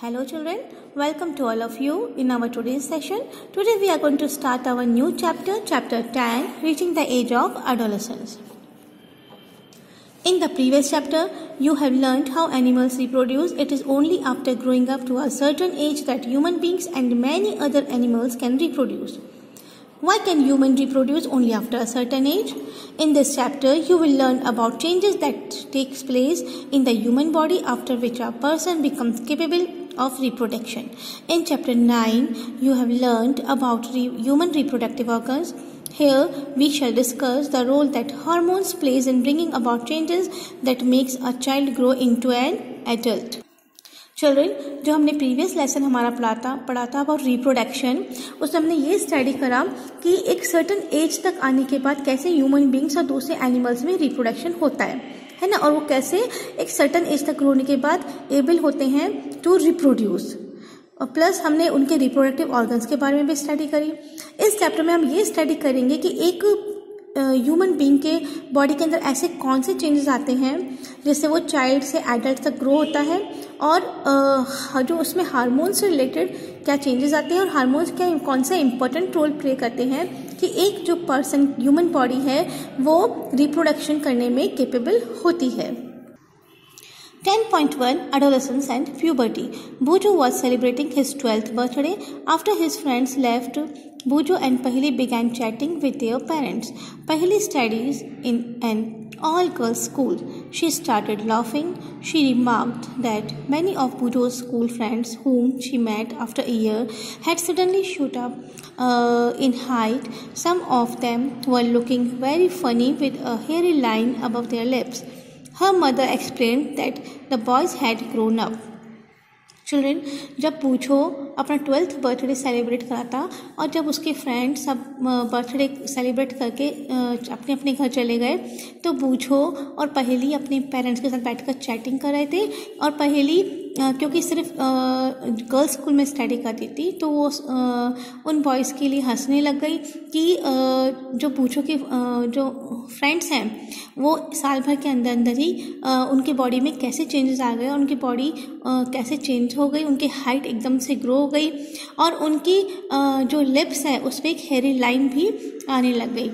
Hello children, welcome to all of you in our today's session. Today we are going to start our new chapter, chapter 10, reaching the age of adolescence. In the previous chapter, you have learned how animals reproduce. It is only after growing up to a certain age that human beings and many other animals can reproduce. Why can human reproduce only after a certain age? In this chapter, you will learn about changes that takes place in the human body after which a person becomes capable of reproduction. In chapter 9, you have learned about re- human reproductive organs. Here, we shall discuss the role that hormones plays in bringing about changes that makes a child grow into an adult. Children जो हमने previous lesson हमारा पढ़ा था पढ़ा था about reproduction उसमें हमने ये स्टडी करा कि एक सर्टन एज तक आने के बाद कैसे ह्यूमन बींग्स और दूसरे एनिमल्स में रिप्रोडक्शन होता है है ना? और वो कैसे? एक सर्टन एज तक होने के बाद एबल होते हैं टू रिप्रोड्यूस और प्लस हमने उनके रिप्रोडक्टिव ऑर्गन्स के बारे में भी स्टडी करी। इस चैप्टर में हम ये स्टडी करेंगे कि एक ह्यूमन बींग के बॉडी के अंदर ऐसे कौन से चेंजेस आते हैं जिससे वो चाइल्ड से एडल्ट तक ग्रो होता है और uh, जो उसमें हार्मोन्स से रिलेटेड क्या चेंजेस आते हैं और हार्मोन्स क्या कौन सा इंपॉर्टेंट रोल प्ले करते हैं कि एक जो पर्सन ह्यूमन बॉडी है, वो रिप्रोडक्शन करने में केपेबल होती है। 10.1 point one adolescence and puberty Boojho was celebrating his twelfth birthday after his friends left Bujo and Pahili began chatting with their parents. Pahili studies in an all girls school. She started laughing. She remarked that many of Bujo's school friends, whom she met after a year, had suddenly shot up uh, in height. Some of them were looking very funny with a hairy line above their lips. Her mother explained that the boys had grown up. Children जब पूछो, अपना twelfth birthday celebrate करा था और जब उसके friend सब birthday celebrate करके अपने अपने घर चले गए तो पूछो और पहली अपने पेरेंट्स के साथ बैठकर चैटिंग कर रहे थे और पहेली क्योंकि सिर्फ़ गर्ल्स स्कूल में स्टडी करती थी तो वो उन बॉयज़ के लिए हंसने लग गई कि जो पूछो कि जो फ्रेंड्स हैं, वो साल भर के अंदर अंदर ही उनके बॉडी में कैसे चेंजेस आ गए, उनकी बॉडी कैसे चेंज हो गई, उनकी हाइट एकदम से ग्रो हो गई, और उनकी जो लिप्स है उस पर एक हेरी लाइन भी आने लग गई।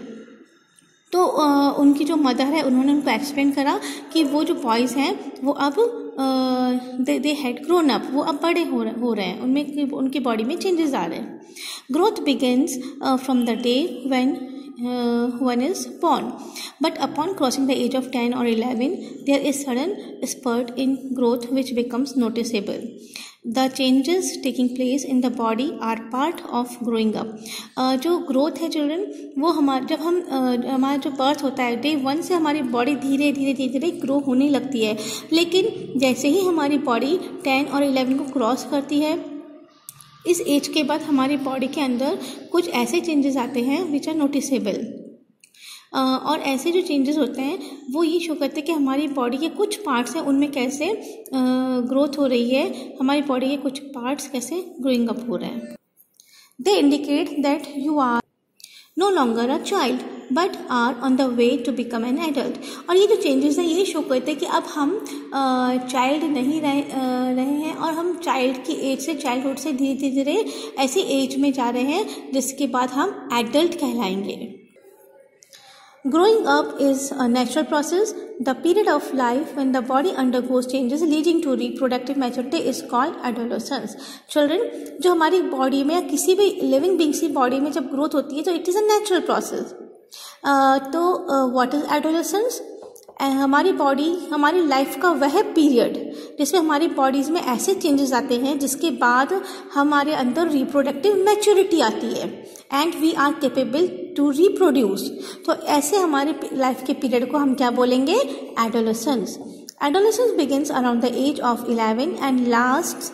तो उनकी जो मदर है उन्होंने उनको एक्सप्लेन करा कि वो जो बॉयज़ हैं वो अब दे हैड ग्रोन अप वो अब बड़े हो रहे हो रहे हैं उनमें उनकी बॉडी में चेंजेस आ रहे हैं। Growth begins from the day when uh, one is born. But upon crossing the age of 10 or 11 is sudden sudden in growth which becomes noticeable. The changes taking place in the body are part of growing up जो growth है children वो हमारा जब हम uh, हमारा जो birth होता है डे वन से हमारी बॉडी धीरे धीरे धीरे धीरे ग्रो होने लगती है। लेकिन जैसे ही हमारी बॉडी टेन और इलेवन को क्रॉस करती है इस एज के बाद हमारी बॉडी के अंदर कुछ ऐसे चेंजेस आते हैं विच आर नोटिसेबल और ऐसे जो चेंजेस होते हैं, वो ये शो करते हैं कि हमारी बॉडी के कुछ पार्ट्स हैं, उनमें कैसे ग्रोथ हो रही है, हमारी बॉडी के कुछ पार्ट्स कैसे ग्रोइंग अप हो रहे हैं। They indicate that you are no longer a child but are on the way to become an adult और ये जो चेंजेस हैं, ये शो करते हैं कि अब हम चाइल्ड नहीं रहे रहे हैं और हम चाइल्ड की एज से चाइल्डहुड से धीरे धीरे ऐसी एज में जा रहे हैं, जिसके बाद हम एडल्ट कहलाएँगे। Growing up is a natural process. The period of life when the body undergoes changes leading to reproductive maturity is called adolescence. Children, जो हमारी बॉडी में या किसी भी लिविंग बींग्स की बॉडी में जब ग्रोथ होती है तो it is a natural process तो व्हाट इज़ एडोलेसेंस हमारी बॉडी हमारी लाइफ का वह पीरियड जिसमें हमारी बॉडीज़ में ऐसे चेंजेस आते हैं जिसके बाद हमारे अंदर रिप्रोडक्टिव मैच्योरिटी आती है and we are capable to reproduce तो ऐसे हमारे लाइफ के पीरियड को हम क्या बोलेंगे? Adolescence adolescence begins around the age of eleven and last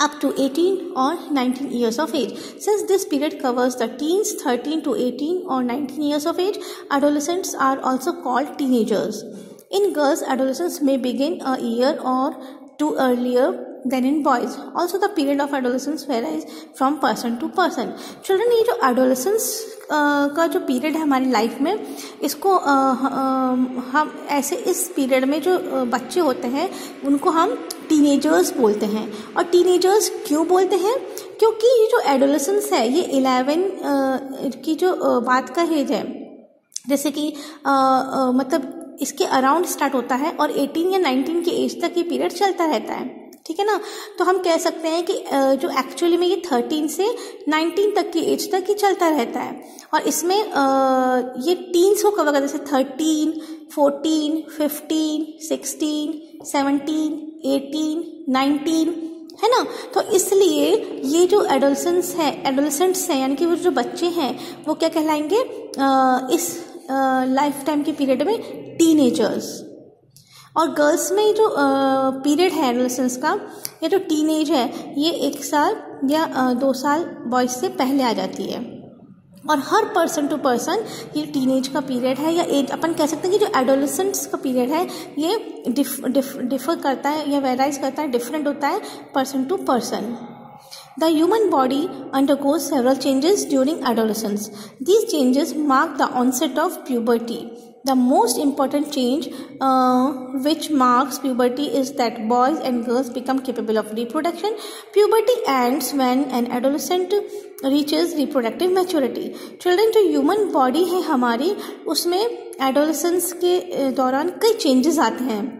up to eighteen और nineteen years of age since this period covers the teens thirteen to eighteen और nineteen years of age adolescents are also called teenagers in girls adolescence में begin a year और two earlier than in boys. Also, the period of adolescence varies from person to person. Children, ये जो adolescence Uh, का जो period है हमारी life में इसको uh, uh, हम ऐसे इस पीरियड में जो बच्चे होते हैं उनको हम टीनेजर्स बोलते हैं और टीनेजर्स क्यों बोलते हैं क्योंकि ये जो एडोलेसेंस है ये इलेवन की जो बात का एज है जैसे कि मतलब इसके अराउंड स्टार्ट होता है और 18 या 19 की एज तक ये पीरियड चलता रहता है ठीक है ना? तो हम कह सकते हैं कि जो एक्चुअली में ये 13 से 19 तक की एज तक ही चलता रहता है। और इसमें ये टीन्स को कवर करता जैसे thirteen fourteen fifteen sixteen seventeen eighteen nineteen है ना? तो इसलिए ये जो एडोलसेंस है एडोलसेंट्स हैं, यानी कि वो जो बच्चे हैं, वो क्या कहलाएँगे? इस लाइफ टाइम के पीरियड में टीनेजर्स और गर्ल्स में जो पीरियड है एडोलसेंस का, या जो टीनेज है, ये एक साल या दो साल बॉयज़ से पहले आ जाती है और हर पर्सन टू पर्सन ये टीनेज का पीरियड है या एज अपन कह सकते हैं कि जो एडोलसेंट्स का पीरियड है, ये डिफ डिफ डिफर करता है या वेराइज करता है डिफरेंट होता है person to person The human body undergoes several changes during adolescence. These changes mark the onset of puberty. The most important change uh, which marks puberty is that boys and girls become capable of reproduction. Puberty ends when an adolescent reaches reproductive maturity. Children जो human body है हमारी उसमें adolescence के दौरान कई changes आते हैं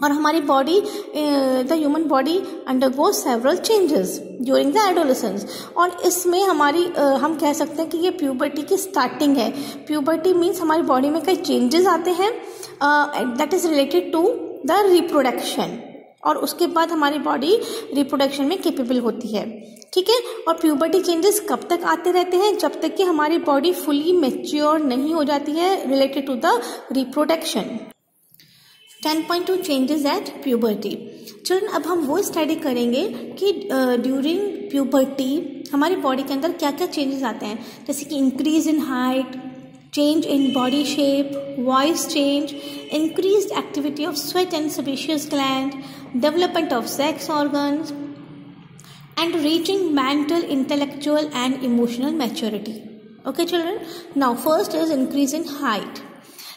और हमारी body the human body undergo several changes during the adolescence और इसमें हमारी uh, हम कह सकते हैं कि ये प्यूबर्टी की स्टार्टिंग है। प्यूबर्टी मीन्स हमारी बॉडी में कई चेंजेस आते हैं that is related to the reproduction और उसके बाद हमारी बॉडी रिप्रोडक्शन में केपेबल होती है। ठीक है? और प्यूबर्टी चेंजेस कब तक आते रहते हैं? जब तक कि हमारी बॉडी फुली मेच्योर नहीं हो जाती है related to the reproduction ten point two changes at puberty children अब हम वो स्टडी करेंगे कि ड्यूरिंग प्यूबर्टी हमारी बॉडी के अंदर क्या क्या चेंजेस आते हैं। जैसे कि increase in height change in body shape voice change increase activity of sweat and sebaceous gland development of sex organ and reaching mental intellectual and emotional maturity okay children now first is increase in height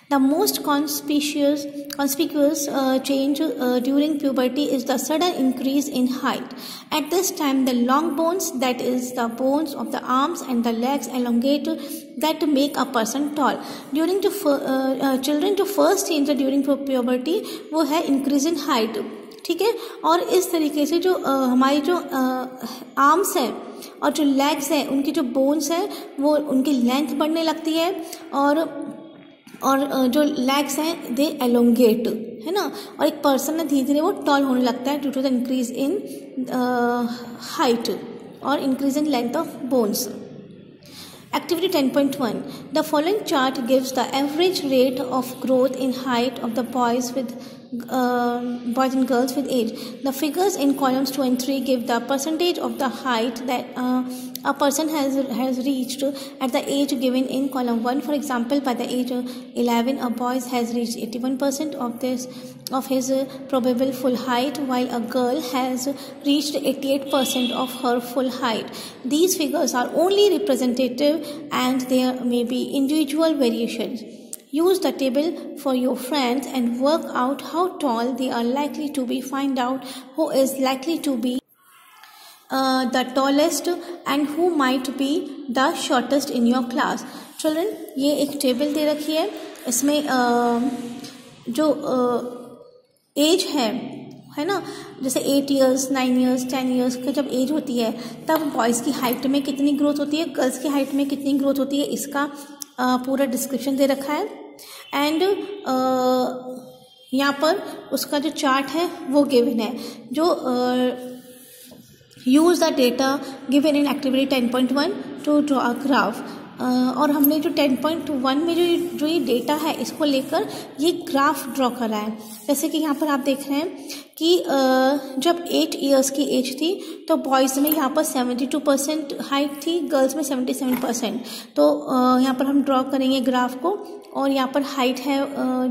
The most conspicuous, conspicuous uh, change uh, during puberty is the sudden increase in height. At this time, the long bones, that is the bones of the arms and the legs, elongate that make a person tall. During to uh, uh, children, to first change during puberty वो है increase in height. ठीक है और इस तरीके से जो आ, uh, हमारी जो आर्म्स uh, हैं और जो लेग्स हैं उनकी जो बोन्स हैं वो उनकी लेंथ बढ़ने लगती है और और जो लेग्स हैं दे एलोंगेट है ना? और एक पर्सन ने धीरे धीरे वो टॉल होने लगता है due to the increase in height और increase in length of bones activity ten point one the following chart gives the average rate of growth in height of the boys with uh, boys and girls with age. The figures in columns 2 and 3 give the percentage of the height that uh, a person has has reached at the age given in column 1 for example by the age of 11 a boy has reached 81% of this of his probable full height while a girl has reached 88% of her full height. These figures are only representative and there may be individual variations use the table for your friends and work out how tall they are likely to be. Find out who is likely to be the tallest and who might be the shortest in your class children ये एक table दे रखी है इसमें uh, जो as uh, है है ना जैसे eight years nine years ten years की जब एज होती है तब बॉयज़ की हाइट में कितनी ग्रोथ होती है गर्ल्स की हाइट में कितनी ग्रोथ होती है इसका uh, पूरा डिस्क्रिप्शन दे रखा है। एंड यहाँ पर उसका जो चार्ट है, वो गिवन है। जो use the data given in activity ten point one to draw graph और हमने जो टेन पॉइंट वन में जो जो ये डेटा है, इसको लेकर ये ग्राफ ड्रॉ करा है। जैसे कि यहाँ पर आप देख रहे हैं कि जब एट इयर्स की एज थी तो बॉयज़ में यहाँ पर सेवेंटी टू परसेंट हाइट थी गर्ल्स में सेवेंटी सेवन परसेंट तो यहाँ पर हम ड्रॉ करेंगे ग्राफ को, और यहाँ पर हाइट है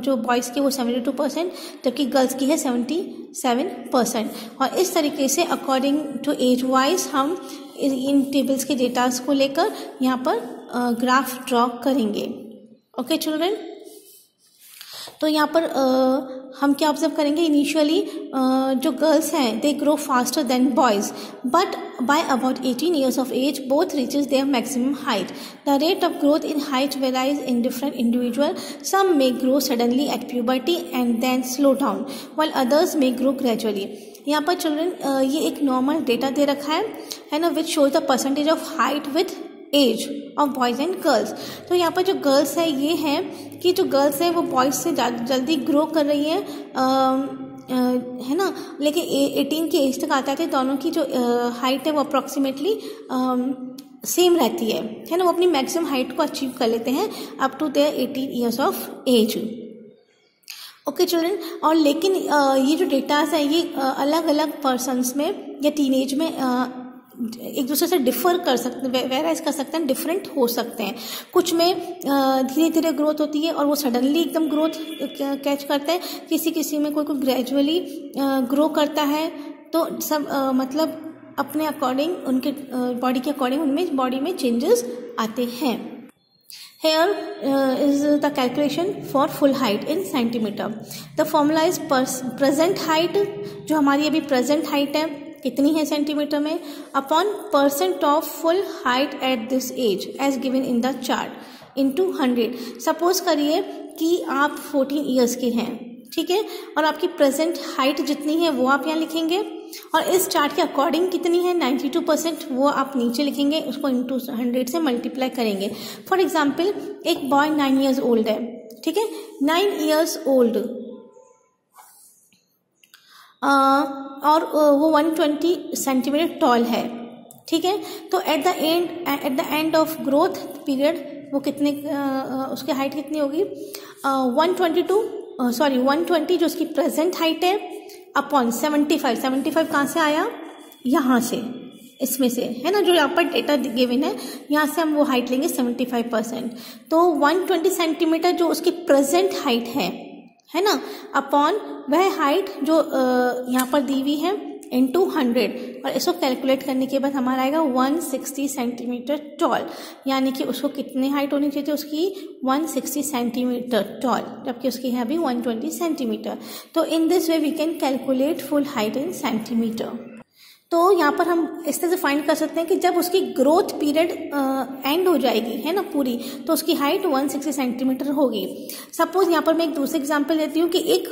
जो बॉयज़ की वो सेवेंटी टू परसेंट जबकि गर्ल्स की है सेवेंटी सेवन परसेंट और इस तरीके से अकॉर्डिंग टू एज वाइज हम इन टेबल्स के डेटास को लेकर यहाँ पर ग्राफ ड्रॉ करेंगे। ओके चिल्ड्रेन तो यहाँ पर हम क्या ऑब्ज़र्व करेंगे? इनिशियली जो गर्ल्स हैं they grow faster than boys but by about 18 years of age both reaches their maximum height the rate of growth in height varies in different individual some may grow suddenly at puberty and then slow down while others may grow gradually यहाँ पर children ये एक normal data दे रखा है। है ना? Which shows the percentage of height with age of boys and girls तो यहाँ पर जो गर्ल्स है ये है कि जो गर्ल्स है वो बॉयज़ से जल्दी ग्रो कर रही है है ना? लेकिन एटीन की एज तक आता है तो दोनों की जो हाइट है वो अप्रॉक्सीमेटली सेम रहती है। है ना? वो अपनी मैक्सिमम हाइट को अचीव कर लेते हैं up to their eighteen years of age okay children और लेकिन आ, ये जो डेटाज है ये अलग अलग पर्सनस में या टीनेज में एक दूसरे से डिफर कर सकते वेराइज कर सकते हैं डिफरेंट हो सकते हैं। कुछ में धीरे धीरे ग्रोथ होती है और वो सडनली एकदम ग्रोथ कैच करते हैं। किसी किसी में कोई कोई ग्रेजुअली ग्रो करता है तो सब मतलब अपने अकॉर्डिंग उनके बॉडी के अकॉर्डिंग उनमें बॉडी में चेंजेस आते हैं। Here is the calculation for full height in centimetre the formula is present height जो हमारी अभी प्रेजेंट हाइट है कितनी है सेंटीमीटर में? Upon percent of full height at this age age given in the chart in to hundred suppose करिए कि आप फोर्टीन ईयर्स के हैं, ठीक है? और आपकी प्रेजेंट हाइट जितनी है, वो आप यहाँ लिखेंगे। और इस चार्ट के अकॉर्डिंग कितनी है 92 परसेंट वो आप नीचे लिखेंगे, उसको इंटू हंड्रेड से मल्टीप्लाई करेंगे। फॉर एग्ज़ाम्पल एक बॉय नाइन ईयर्स ओल्ड है, ठीक है? नाइन ईयर्स ओल्ड और वो 120 सेंटीमीटर टॉल है। ठीक है? तो at the end at the end of growth period वो कितने उसकी हाइट कितनी होगी? One twenty two sorry one twenty जो उसकी प्रेजेंट हाइट है upon seventy five seventy five कहाँ से आया? यहाँ से। इसमें से। है ना? जो यहाँ पर डेटा गिवन है, यहाँ से हम वो हाइट लेंगे सेवेंटी फाइव परसेंट तो वन ट्वेंटी सेंटीमीटर जो उसकी प्रेजेंट हाइट है है ना? अपॉन वह हाइट जो यहाँ पर दी हुई है इन टू हंड्रेड और इसको कैलकुलेट करने के बाद हमारा आएगा वन सिक्सटी सेंटीमीटर टॉल यानी कि उसको कितनी हाइट होनी चाहिए उसकी वन सिक्सटी सेंटीमीटर टॉल जबकि उसकी है अभी वन ट्वेंटी सेंटीमीटर तो in this way we can calculate full height in centimetre तो यहाँ पर हम इस तरह से फाइंड कर सकते हैं कि जब उसकी ग्रोथ पीरियड एंड हो जाएगी, है ना, पूरी तो उसकी हाइट 160 सेंटीमीटर होगी। सपोज़ यहाँ पर मैं एक दूसरे एग्जांपल देती हूँ कि एक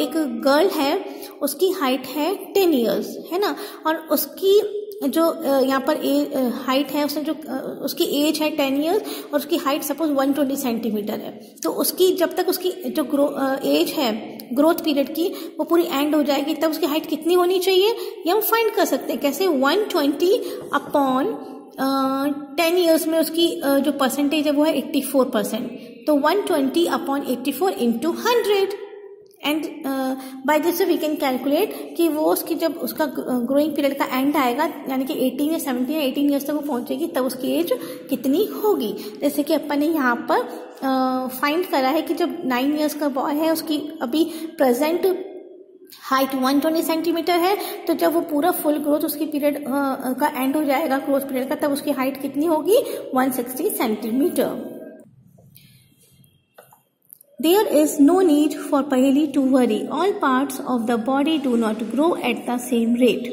एक गर्ल है, उसकी हाइट है टेन इयर्स है ना, और उसकी जो यहाँ पर ए हाइट है उसने जो उसकी एज है टेन ईयर्स और उसकी height suppose one twenty centimetre है। तो उसकी जब तक उसकी जो ग्रो एज है ग्रोथ पीरियड की वो पूरी एंड हो जाएगी तब उसकी हाइट कितनी होनी चाहिए ये हम फाइंड कर सकते हैं। कैसे? One twenty upon ten years में उसकी uh, जो परसेंटेज है वो है एट्टी फोर परसेंट तो one twenty upon eighty four into hundred and by this we can calculate कि वो उसकी जब उसका ग्रोइंग पीरियड का एंड आएगा यानी कि 18 या 17 या 18 ईयर्स तक वो पहुंचेगी तब उसकी एज कितनी होगी? जैसे कि अपन ने यहाँ पर फाइंड uh, करा है कि जब नाइन ईयर्स का बॉय है उसकी अभी प्रेजेंट हाइट 120 सेंटीमीटर है तो जब वो पूरा फुल ग्रोथ उसकी पीरियड uh, का एंड हो जाएगा ग्रोथ पीरियड का तब उसकी हाइट कितनी होगी? 160 centimetre There is no need for Paheli to worry. All parts of the body do not grow at the same rate.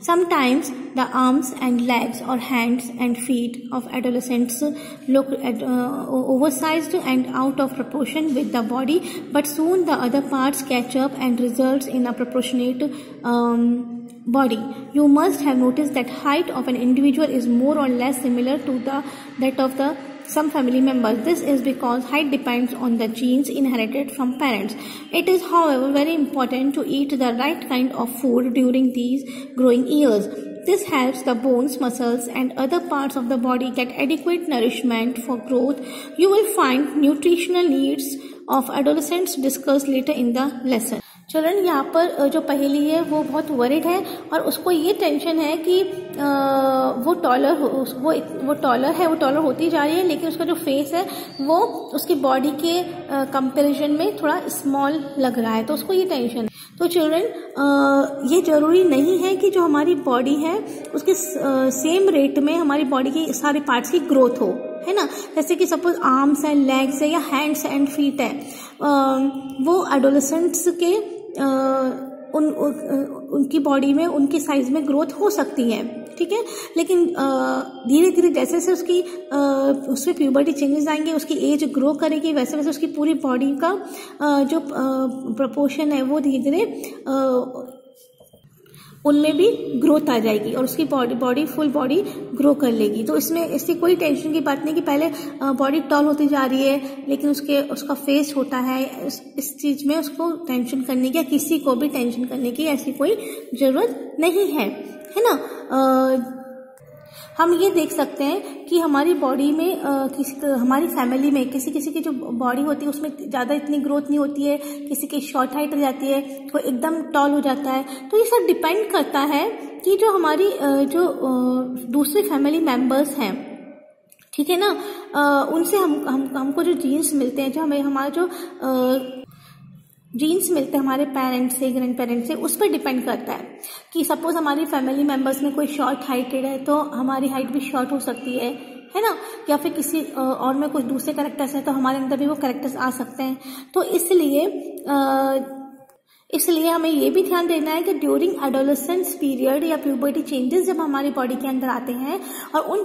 Sometimes the arms and legs or hands and feet of adolescents look at, uh, oversized and out of proportion with the body, but soon the other parts catch up and results in a proportionate um, body. You must have noticed that height of an individual is more or less similar to the that of the some family members. This is because height depends on the genes inherited from parents. It is, however, very important to eat the right kind of food during these growing years. This helps the bones, muscles and other parts of the body get adequate nourishment for growth. You will find nutritional needs of adolescents discussed later in the lesson. Children यहाँ पर जो पहेली है, वो बहुत worried है और उसको ये टेंशन है कि वो टॉलर वो वो टॉलर है, वो टॉलर होती जा रही है, लेकिन उसका जो फेस है, वो उसकी बॉडी के कंपैरिजन में थोड़ा स्मॉल लग रहा है तो उसको ये टेंशन तो चिल्ड्रन ये ज़रूरी नहीं है कि जो हमारी बॉडी है, उसके सेम रेट में हमारी बॉडी के सारे पार्ट्स की ग्रोथ हो, है ना? जैसे कि सपोज़ आर्म्स एंड लेग्स है, या हैंड्स एंड फीट है वो एडोलसेंट्स के उन, उनकी बॉडी में उनके साइज़ में ग्रोथ हो सकती है ठीक है? लेकिन धीरे धीरे जैसे जैसे उसकी उसमें प्यूबर्टी चेंजेस आएँगे उसकी एज ग्रो करेगी वैसे वैसे उसकी पूरी बॉडी का आ, जो प्रपोर्शन है वो धीरे धीरे उनमें भी ग्रोथ आ जाएगी और उसकी body body full body grow कर लेगी। तो इसमें इससे कोई टेंशन की बात नहीं कि पहले बॉडी टॉल होती जा रही है लेकिन उसके उसका फेस होता है इस, इस चीज़ में उसको टेंशन करने की या किसी को भी टेंशन करने की ऐसी कोई ज़रूरत नहीं है है ना? आ, हम ये देख सकते हैं कि हमारी बॉडी में आ, किसी हमारी फैमिली में किसी किसी की जो बॉडी होती है उसमें ज़्यादा इतनी ग्रोथ नहीं होती है किसी की शॉर्ट हाइट हो जाती है तो एकदम टॉल हो जाता है। तो ये सब डिपेंड करता है कि जो हमारी जो दूसरे फैमिली मेंबर्स हैं ठीक है ना? आ, उनसे हम, हम हमको जो जीन्स मिलते हैं जो हमें हमारा जो जीन्स मिलते हैं हमारे पेरेंट्स से ग्रैंड पेरेंट्स से, उस पर डिपेंड करता है कि सपोज़ हमारी फैमिली मेंबर्स में कोई शॉर्ट हाइटेड है तो हमारी हाइट भी शॉर्ट हो सकती है है ना? या फिर किसी और में कुछ दूसरे करेक्टर्स हैं तो हमारे अंदर भी वो करेक्टर्स आ सकते हैं। तो इसलिए इसलिए हमें ये भी ध्यान देना है कि ड्यूरिंग एडोलेसेंस पीरियड या प्यूबर्टी चेंजेस जब हमारी बॉडी के अंदर आते हैं और उन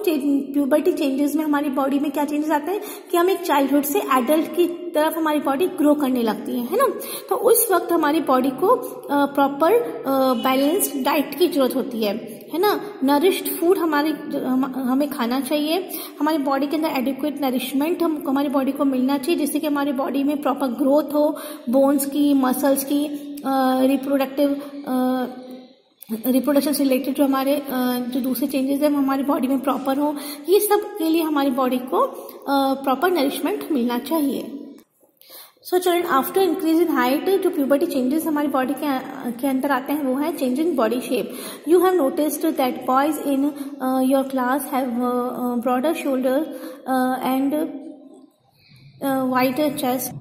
प्यूबर्टी चेंजेस में हमारी बॉडी में क्या चेंजेस आते हैं कि हम एक चाइल्डहुड से एडल्ट की तरफ़ हमारी बॉडी ग्रो करने लगती है है ना? तो उस वक्त हमारी बॉडी को प्रॉपर बैलेंस्ड डाइट की ज़रूरत होती है है ना? नरिश्ड फ़ूड हमारी हम, हमें खाना चाहिए हमारी बॉडी के अंदर एडिक्वेट नरिशमेंट हम हमारी बॉडी को मिलना चाहिए जिससे कि हमारी बॉडी में प्रॉपर ग्रोथ हो बोन्स की मसल्स की रिप्रोडक्टिव रिप्रोडक्शन से रिलेटेड जो हमारे जो दूसरे चेंजेस हैं, वो हमारी बॉडी में प्रॉपर हो, ये सब के लिए हमारी बॉडी को प्रॉपर नरिशमेंट मिलना चाहिए। So children after increase in height जो प्यूबर्टी चेंजेस हमारी बॉडी के के अंदर आते हैं, वो है change in body shape you have noticed that boys in your class have broader shoulder and wider chest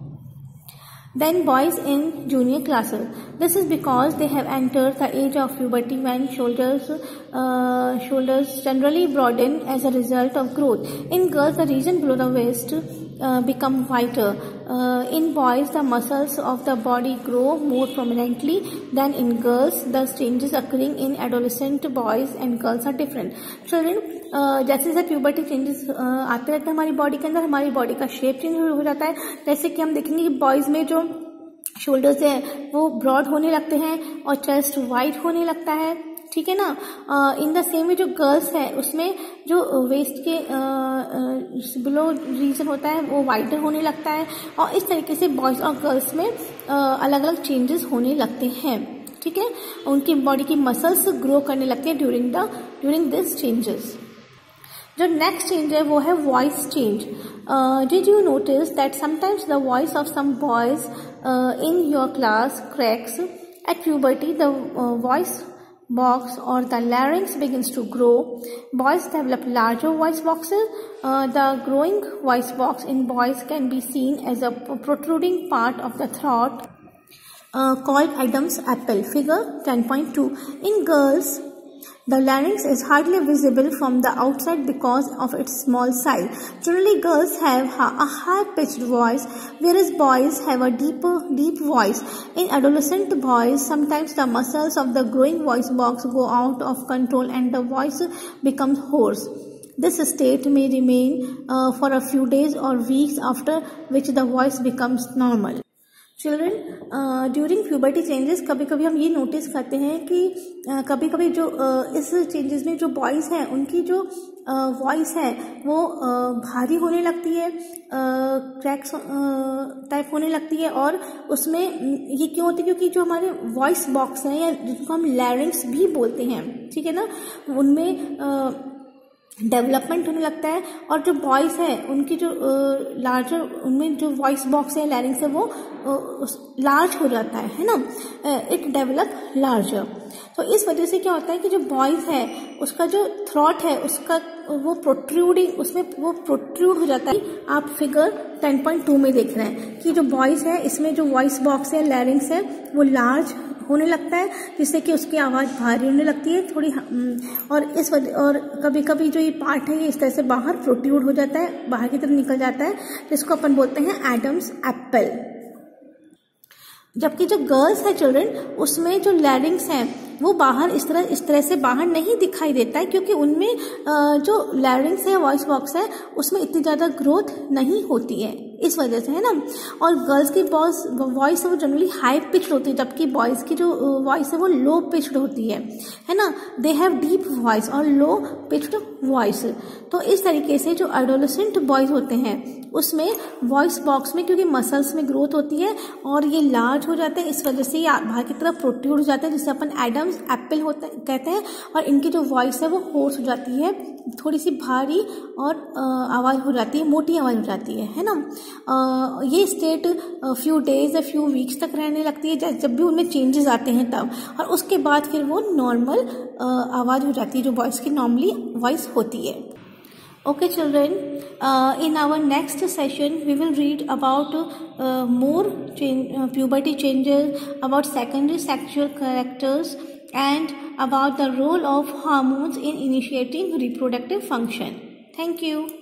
than boys in junior classes. This is because they have entered the age of puberty when shoulders uh, shoulders generally broaden as a result of growth. In girls, the region below the waist uh, become whiter. Uh, in boys, the muscles of the body grow more prominently than in girls. Thus, changes occurring in adolescent boys and girls are different. Children, Uh, जैसे जैसे puberty changes uh, आते रहते हैं हमारी body के अंदर हमारी body का शेप चेंज हो जाता है जैसे कि हम देखेंगे कि बॉयज़ में जो शोल्डर्स है वो ब्रॉड होने लगते हैं और चेस्ट वाइड होने लगता है ठीक है ना? इन द सेम वे जो गर्ल्स है, उसमें जो वेस्ट के बिलो रीजन होता है, वो वाइडर होने लगता है और इस तरीके से बॉयज़ और गर्ल्स में अलग अलग चेंजेस होने लगते हैं। ठीक है? उनकी बॉडी की मसल्स ग्रो करने लगते हैं during the during this changes जो नेक्स्ट चेंज है, वो है voice change did you notice that sometimes the voice of some boys in your class cracks at puberty the voice box or the larynx begins to grow. Boys develop larger voice boxes. Uh, the growing voice box in boys can be seen as a protruding part of the throat uh, called adam's apple figure 10.2 in girls the larynx is hardly visible from the outside because of its small size. Generally, girls have a high-pitched voice, whereas boys have a deeper, deep voice. In adolescent boys, sometimes the muscles of the growing voice box go out of control and the voice becomes hoarse. This state may remain uh, for a few days or weeks after which the voice becomes normal. Children during puberty changes कभी कभी हम ये notice करते हैं कि uh, कभी कभी जो uh, इस चेंजेस में जो बॉयज़ हैं उनकी जो वॉइस uh, है वो uh, भारी होने लगती है क्रैक्स uh, टाइप uh, होने लगती है और उसमें ये क्यों होती है? क्योंकि जो हमारे वॉइस बॉक्स हैं या जिसको हम लैरिंग्स भी बोलते हैं ठीक है ना? उनमें uh, डेवलपमेंट होने लगता है और जो बॉयज़ है, उनकी जो लार्जर उनमें जो वॉइस बॉक्स है लैरिंग है, वो लार्ज हो जाता है है ना? इट डेवलप लार्जर तो इस वजह से क्या होता है कि जो बॉयज़ है, उसका जो थ्रॉट है, उसका, वो प्रोट्रूडिंग उसमें वो प्रोट्रूड हो जाता है। आप फिगर 10.2 में देख रहे हैं कि जो बॉयज़ है, इसमें जो वॉइस बॉक्स है लैरिंग्स है, वो लार्ज होने लगता है, जिससे कि उसकी आवाज़ भारी होने लगती है, थोड़ी और इस वजह, और कभी कभी जो ये पार्ट है, ये इस तरह से बाहर प्रोट्यूड हो जाता है, बाहर की तरफ़ निकल जाता है, जिसको अपन बोलते हैं एडम्स एप्पल। जबकि जो गर्ल्स है चिल्ड्रन, उसमें जो लैरिंग्स हैं, वो बाहर इस तरह इस तरह से बाहर नहीं दिखाई देता है, क्योंकि उनमें जो लैरिंग्स है, वॉइस बॉक्स है, उसमें इतनी ज़्यादा ग्रोथ नहीं होती है। इस वजह से, है ना? और गर्ल्स की वॉइस वॉइस है वो जनरली हाई पिच्ड होती है, जबकि बॉयज़ की जो वॉइस है वो लो पिच्ड होती है है ना? दे हैव डीप वॉइस और लो पिच्ड वॉइस तो इस तरीके से जो एडोलसेंट बॉयज़ होते हैं, उसमें वॉइस बॉक्स में, क्योंकि मसल्स में ग्रोथ होती है, और ये लार्ज हो जाते हैं, इस वजह से ये बाहर की तरफ़ प्रोट्यूड हो जाते हैं, जिसे अपन एडम्स एप्पल होते, कहते हैं, और इनकी जो वॉइस है वो होर्स हो जाती है। थोड़ी सी भारी और आवाज़ हो जाती है मोटी आवाज़ हो जाती है है ना? आ, ये स्टेट फ्यू डेज़ या फ्यू वीक्स तक रहने लगती है जब भी उनमें चेंजेस आते हैं तब। और उसके बाद फिर वो नॉर्मल आवाज़ हो जाती है जो वॉइस की नॉर्मली वॉइस होती है। Okay children in our next session we will read about more puberty changes about secondary sexual characters and about the role of hormones in initiating reproductive function. Thank you